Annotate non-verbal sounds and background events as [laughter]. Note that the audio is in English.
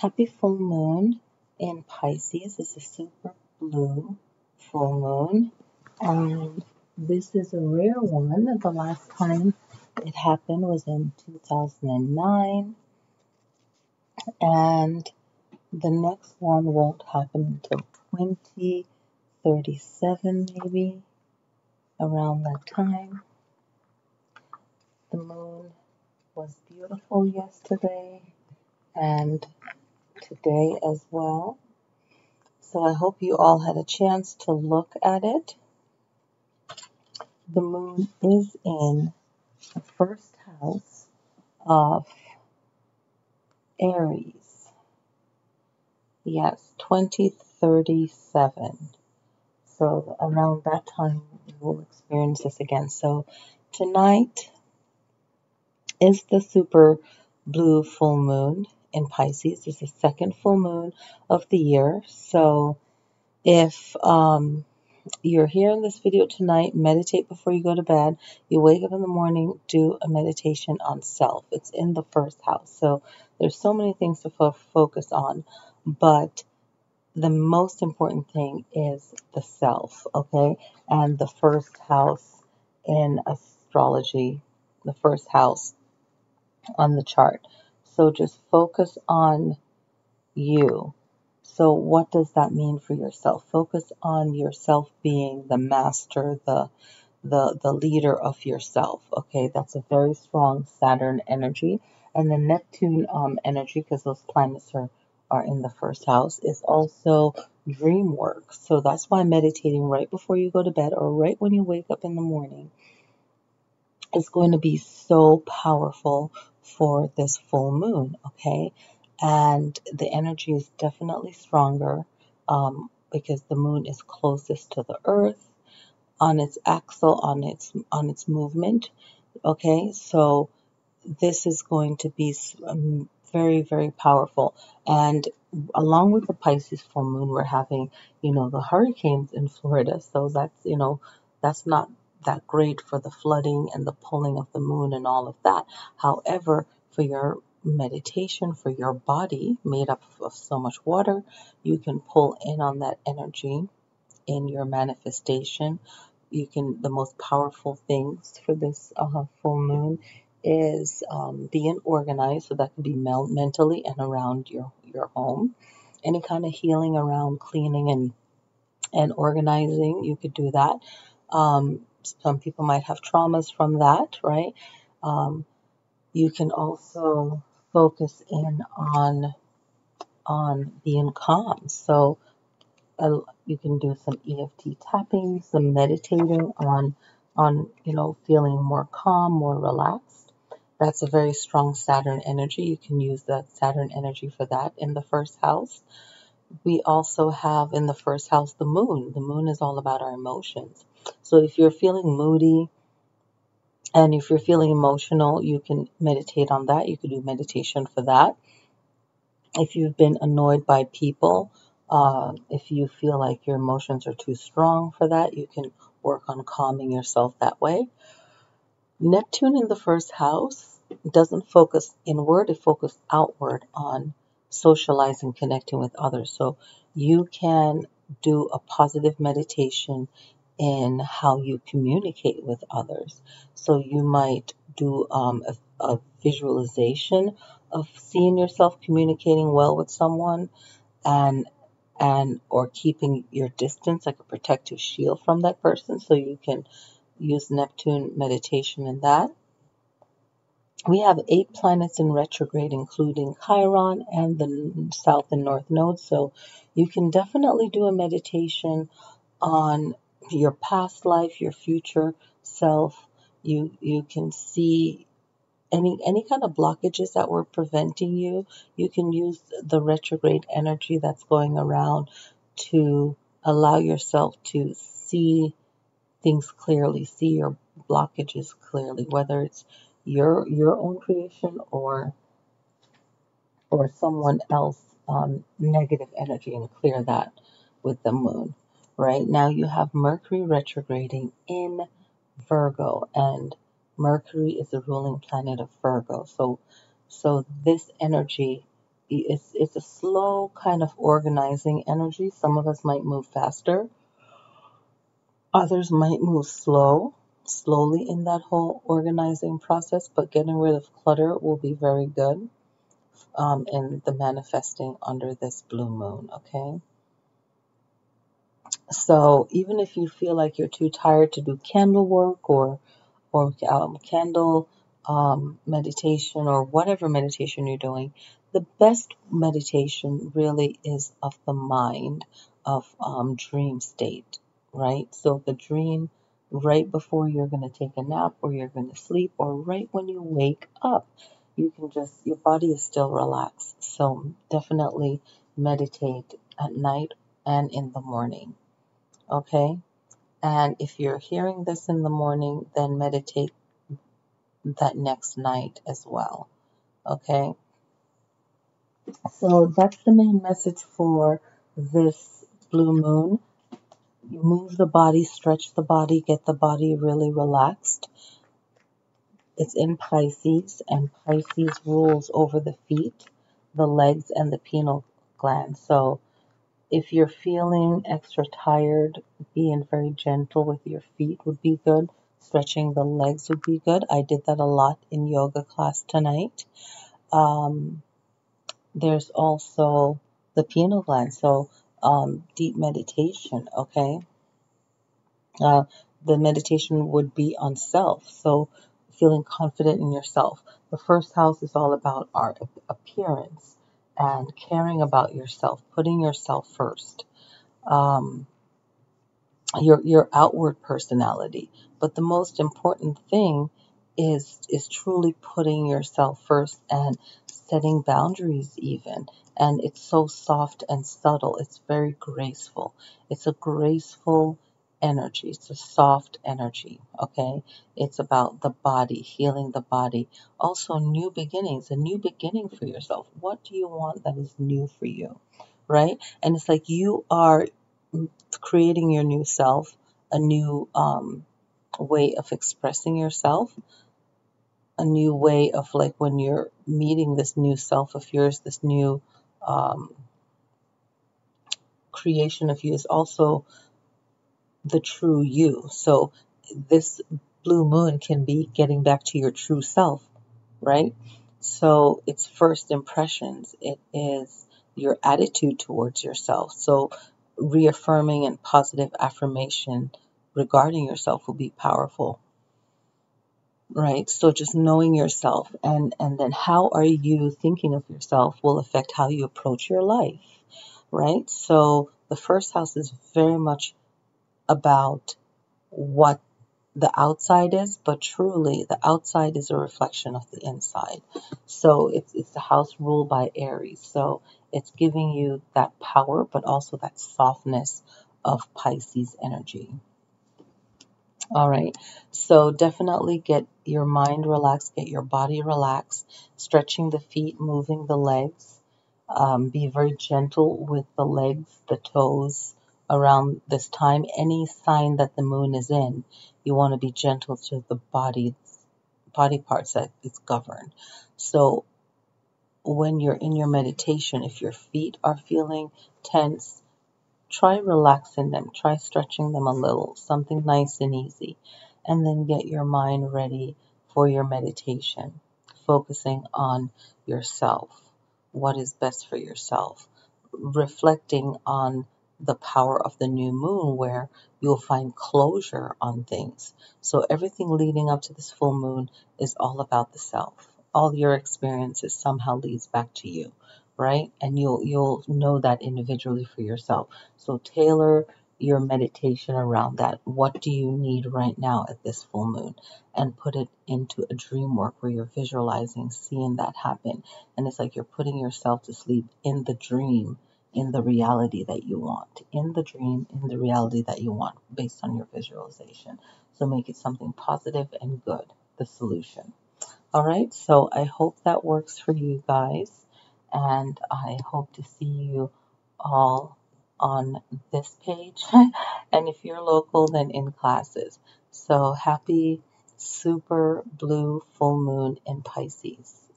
Happy full moon in Pisces. It's a super blue full moon. And this is a rare one. The last time it happened was in 2009. And the next one won't happen until 2037, maybe around that time. The moon was beautiful yesterday and today as well. So I hope you all had a chance to look at it. The moon is in the first house of Aries. Yes, 2037. So around that time, we will experience this again. So tonight is the super blue full moon in Pisces. It's the second full moon of the year. So if um, you're here in this video tonight, meditate before you go to bed. You wake up in the morning, do a meditation on self. It's in the first house. So there's so many things to fo- focus on, but the most important thing is the self, okay? And the first house in astrology, the first house on the chart. So just focus on you. So what does that mean for yourself? Focus on yourself being the master, the the the leader of yourself. Okay, that's a very strong Saturn energy, and the Neptune um, energy, because those planets are are in the first house, is also dream work. So that's why meditating right before you go to bed or right when you wake up in the morning is going to be so powerful for this full moon, okay? And the energy is definitely stronger um, because the moon is closest to the earth on its axle, on its on its movement, okay? So this is going to be um, very very powerful and along with the pisces full moon we're having you know the hurricanes in florida so that's you know that's not that great for the flooding and the pulling of the moon and all of that. However, for your meditation, for your body made up of so much water, you can pull in on that energy in your manifestation. You can, the most powerful things for this uh, full moon is um, being organized. So that can be mentally and around your, your home. Any kind of healing around cleaning and and organizing, you could do that. Um, some people might have traumas from that, right? Um, you can also focus in on on being calm. So uh, you can do some EFT tapping, some meditating on on you know feeling more calm, more relaxed. That's a very strong Saturn energy. You can use that Saturn energy for that in the first house. We also have in the first house the moon. The moon is all about our emotions. So if you're feeling moody and if you're feeling emotional, you can meditate on that. You could do meditation for that. If you've been annoyed by people, uh, if you feel like your emotions are too strong for that, you can work on calming yourself that way. Neptune in the first house doesn't focus inward, it focuses outward on socializing, connecting with others. So you can do a positive meditation in how you communicate with others. So you might do um, a, a visualization of seeing yourself communicating well with someone and and or keeping your distance like a protective shield from that person so you can use Neptune meditation in that. We have eight planets in retrograde, including Chiron and the South and North nodes. So you can definitely do a meditation on your past life, your future self. You you can see any any kind of blockages that were preventing you. You can use the retrograde energy that's going around to allow yourself to see things clearly, see your blockages clearly, whether it's your your own creation or or someone else um, negative energy and clear that with the moon right? Now you have Mercury retrograding in Virgo, and Mercury is the ruling planet of Virgo. So, so this energy it's it's a slow kind of organizing energy. Some of us might move faster, others might move slow, slowly in that whole organizing process. But getting rid of clutter will be very good um, in the manifesting under this blue moon. Okay. So even if you feel like you're too tired to do candle work or or um, candle um, meditation or whatever meditation you're doing, the best meditation really is of the mind, of um, dream state, right? So the dream right before you're going to take a nap or you're going to sleep or right when you wake up, you can just, your body is still relaxed. So definitely meditate at night and in the morning. Okay? And if you're hearing this in the morning, then meditate that next night as well. Okay? So that's the main message for this blue moon. Move the body, stretch the body, get the body really relaxed. It's in Pisces, and Pisces rules over the feet, the legs, and the pineal gland. So if you're feeling extra tired, being very gentle with your feet would be good. Stretching the legs would be good. I did that a lot in yoga class tonight. Um, there's also the pineal gland, so um, deep meditation, okay? Uh, the meditation would be on self, so feeling confident in yourself. The first house is all about our appearance and caring about yourself, putting yourself first. Um, your your outward personality, but the most important thing is is truly putting yourself first and setting boundaries even. And it's so soft and subtle. It's very graceful. It's a graceful energy. It's a soft energy okay? It's about the body healing the body. Also new beginnings a new beginning for yourself. What do you want that is new for you right? And it's like you are creating your new self a new um, way of expressing yourself a new way of like when you're meeting this new self of yours, this new um, creation of you is also the true you. So this blue moon can be getting back to your true self, right? So it's first impressions. It is your attitude towards yourself. So reaffirming and positive affirmation regarding yourself will be powerful right so just knowing yourself and and then how are you thinking of yourself will affect how you approach your life right so the first house is very much about what the outside is but truly the outside is a reflection of the inside so it's it's the house ruled by aries so it's giving you that power but also that softness of pisces energy all right. So definitely get your mind relaxed, get your body relaxed, stretching the feet, moving the legs. Um, be very gentle with the legs, the toes around this time. Any sign that the moon is in, you want to be gentle to the body, body parts that it's governed. So when you're in your meditation, if your feet are feeling tense, Try relaxing them, try stretching them a little, something nice and easy, and then get your mind ready for your meditation, focusing on yourself, what is best for yourself, reflecting on the power of the new moon where you'll find closure on things. So everything leading up to this full moon is all about the self. All your experiences somehow leads back to you right? And you'll you'll know that individually for yourself. So tailor your meditation around that. What do you need right now at this full moon? And put it into a dream work where you're visualizing, seeing that happen. And it's like you're putting yourself to sleep in the dream, in the reality that you want, in the dream, in the reality that you want, based on your visualization. So make it something positive and good, the solution. All right, so I hope that works for you guys and I hope to see you all on this page. [laughs] and if you're local, then in classes. So happy super blue full moon in Pisces.